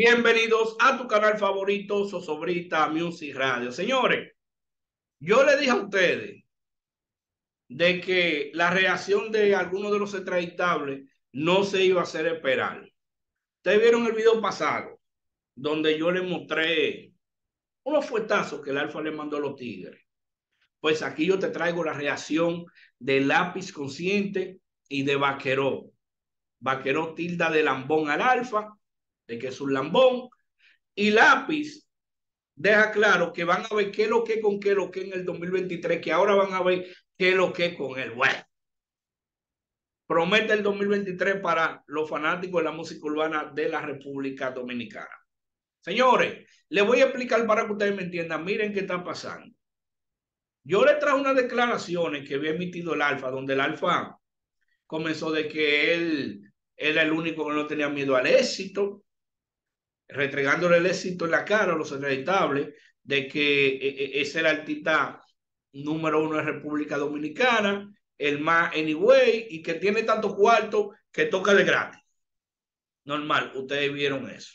Bienvenidos a tu canal favorito, Sosobrita Music Radio. Señores, yo le dije a ustedes de que la reacción de algunos de los extraditables no se iba a hacer esperar. Ustedes vieron el video pasado, donde yo les mostré unos fuetazos que el Alfa le mandó a los tigres. Pues aquí yo te traigo la reacción de Lápiz Consciente y de Vaqueró. Vaqueró tilda de lambón al Alfa de que es un lambón, y lápiz deja claro que van a ver qué es lo que con qué lo que en el 2023, que ahora van a ver qué es lo que con el bueno. Promete el 2023 para los fanáticos de la música urbana de la República Dominicana. Señores, les voy a explicar para que ustedes me entiendan. Miren qué está pasando. Yo le traje unas declaraciones que había emitido el Alfa, donde el Alfa comenzó de que él era el único que no tenía miedo al éxito, retregándole el éxito en la cara a los acreditables de que e, e, es el artista número uno de República Dominicana, el más anyway, y que tiene tanto cuarto que toca de gratis. Normal, ustedes vieron eso.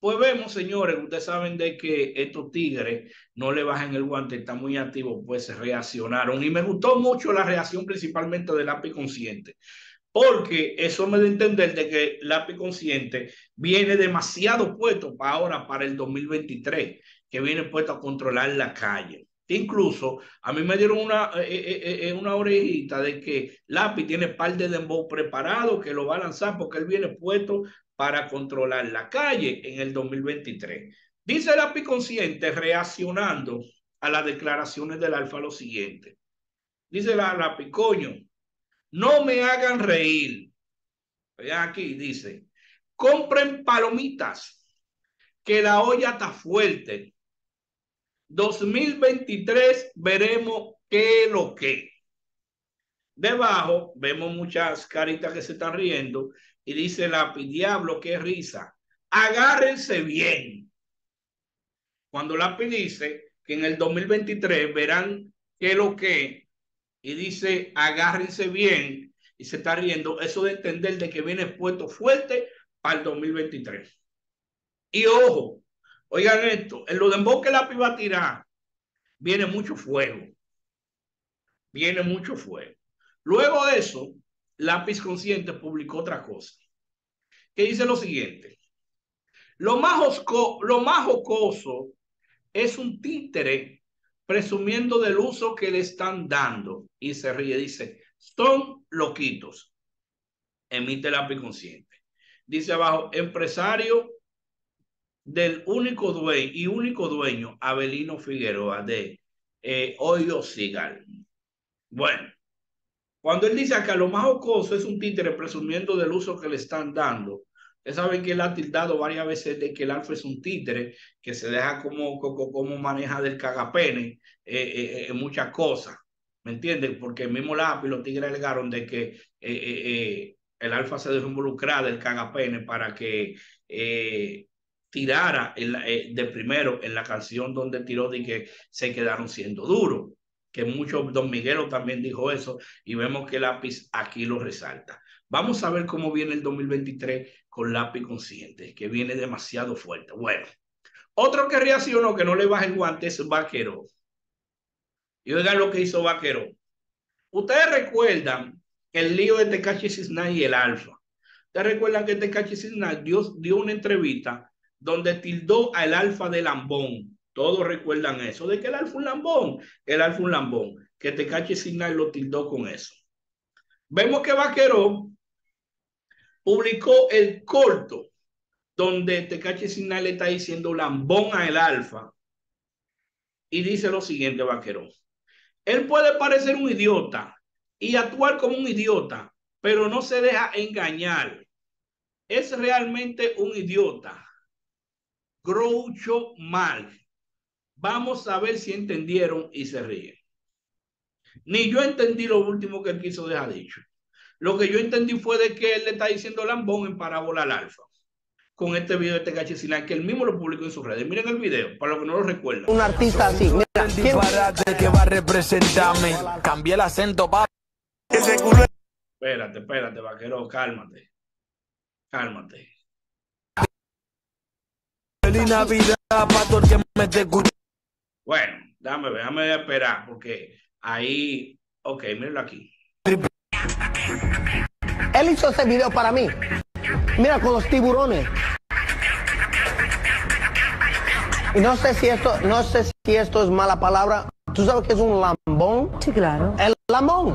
Pues vemos, señores, ustedes saben de que estos tigres no le bajan el guante, están muy activos, pues se reaccionaron. Y me gustó mucho la reacción principalmente del API consciente porque eso me da a entender de que lápiz consciente viene demasiado puesto para ahora, para el 2023, que viene puesto a controlar la calle. Incluso a mí me dieron una, eh, eh, eh, una orejita de que lápiz tiene par de dembow preparado, que lo va a lanzar porque él viene puesto para controlar la calle en el 2023. Dice lápiz consciente reaccionando a las declaraciones del alfa lo siguiente. Dice la lápiz, coño, no me hagan reír. Aquí, dice, compren palomitas, que la olla está fuerte. 2023 veremos qué es lo que. Debajo vemos muchas caritas que se están riendo y dice la diablo, qué risa. Agárrense bien. Cuando Lápiz dice que en el 2023 verán qué es lo que y dice agárrense bien y se está riendo, eso de entender de que viene puesto fuerte para el 2023. Y ojo, oigan esto, en lo de emboque la va a tirar, viene mucho fuego. Viene mucho fuego. Luego de eso, Lápiz Consciente publicó otra cosa, que dice lo siguiente. Lo más, lo más jocoso es un títere presumiendo del uso que le están dando. Y se ríe, dice, son loquitos. Emite lápiz consciente. Dice abajo, empresario del único dueño y único dueño, Abelino Figueroa, de eh, Oyo Sigal. Bueno, cuando él dice acá lo más ocoso es un títere presumiendo del uso que le están dando, Ustedes saben que él ha tildado varias veces de que el alfa es un títere que se deja como, como, como maneja del cagapene eh, eh, en muchas cosas. ¿Me entienden? Porque el mismo lápiz, los tigres alegaron de que eh, el alfa se dejó involucrar del cagapene para que tirara de primero en la canción donde tiró de que se quedaron siendo duros. Que mucho, don Miguelo también dijo eso y vemos que lápiz aquí lo resalta. Vamos a ver cómo viene el 2023 con lápiz consciente, que viene demasiado fuerte. Bueno, otro que reaccionó que no le baja el guante es Vaquero. Y oigan lo que hizo Vaquero. Ustedes recuerdan el lío de Tecachi Cisna y el Alfa. Ustedes recuerdan que Tecachi Cisna dio, dio una entrevista donde tildó al Alfa de lambón. Todos recuerdan eso, de que el Alfa un lambón, el Alfa un lambón, que Tecachi Cisna lo tildó con eso. Vemos que Vaquero publicó el corto donde Tecache Signal le está diciendo lambón a el alfa y dice lo siguiente, vaquero. Él puede parecer un idiota y actuar como un idiota, pero no se deja engañar. Es realmente un idiota. Groucho mal. Vamos a ver si entendieron y se ríen. Ni yo entendí lo último que él quiso dejar dicho. Lo que yo entendí fue de que él le está diciendo lambón en parábola al alfa. Con este video de este Sinal, que él mismo lo publicó en sus redes. Miren el video, para los que no lo recuerdan. Un artista así. Mira, ¿quién... que va a representarme. Cambié el acento, pa. Espérate, espérate, vaquero, cálmate. Cálmate. Feliz Navidad para todo el que me esté escuchando. Bueno, déjame ver, déjame esperar, porque ahí, ok, mírenlo aquí. Él hizo ese video para mí. Mira, con los tiburones. Y no sé si esto, no sé si esto es mala palabra. ¿Tú sabes que es un lambón? Sí, claro. El lambón.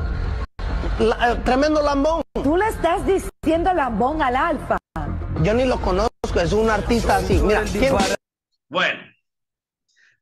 La- tremendo lambón. Tú le estás diciendo lambón al alfa. Yo ni lo conozco, es un artista así. Mira, ¿quién- Bueno,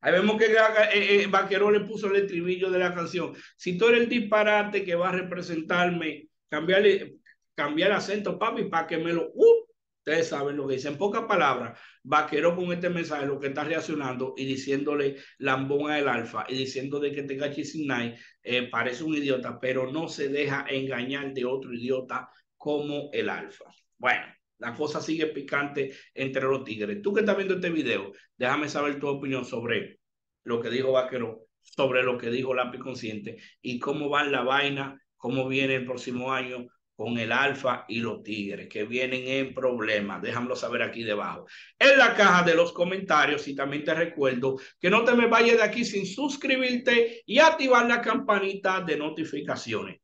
ahí vemos que eh, eh, Vaquero le puso el estribillo de la canción. Si tú eres el disparate que va a representarme, cambiarle, cambiar acento, papi, para que me lo... Uh, ustedes saben lo que dice. En pocas palabras, Vaquero con este mensaje lo que está reaccionando y diciéndole lambón al alfa y diciendo de que tenga chisinay, eh, parece un idiota, pero no se deja engañar de otro idiota como el alfa. Bueno, la cosa sigue picante entre los tigres. Tú que estás viendo este video, déjame saber tu opinión sobre lo que dijo Vaquero, sobre lo que dijo Lápiz Consciente y cómo va la vaina, cómo viene el próximo año con el Alfa y los Tigres, que vienen en problemas. Déjamelo saber aquí debajo. En la caja de los comentarios, y también te recuerdo que no te me vayas de aquí sin suscribirte y activar la campanita de notificaciones.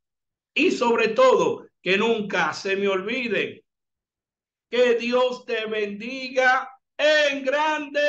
Y sobre todo, que nunca se me olvide que Dios te bendiga en grande.